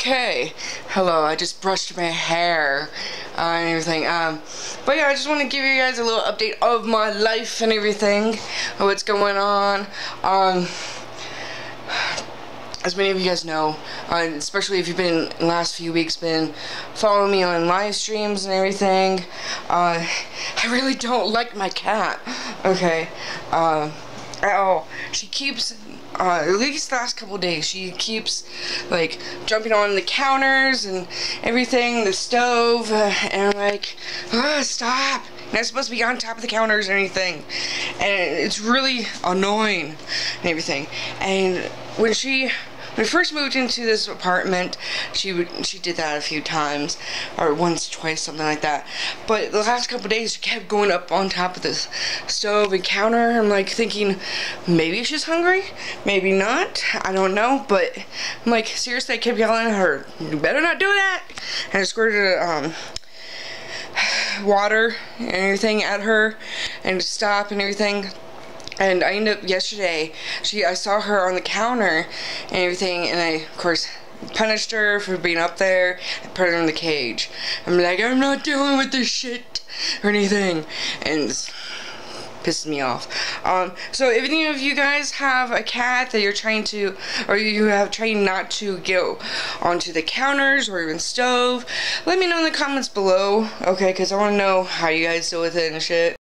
Okay, hello, I just brushed my hair uh, and everything. Um, but yeah, I just want to give you guys a little update of my life and everything, what's going on. Um, as many of you guys know, uh, especially if you've been in the last few weeks been following me on live streams and everything, uh, I really don't like my cat. Okay, uh, at all. She keeps uh, at least last couple days, she keeps like jumping on the counters and everything, the stove, uh, and I'm like, oh, stop. I'm supposed to be on top of the counters or anything. And it's really annoying and everything. And when she when I first moved into this apartment, she would she did that a few times, or once, twice, something like that. But the last couple days, she kept going up on top of this stove and counter. I'm like thinking, maybe she's hungry, maybe not. I don't know. But I'm like, seriously, I kept yelling at her, "You better not do that!" And I squirted um water and everything at her and stop and everything and I ended up yesterday she I saw her on the counter and everything and I of course punished her for being up there and put her in the cage I'm like I'm not dealing with this shit or anything and pisses me off. Um, so if any of you guys have a cat that you're trying to, or you have trained not to go onto the counters or even stove, let me know in the comments below, okay, because I want to know how you guys deal with it and shit.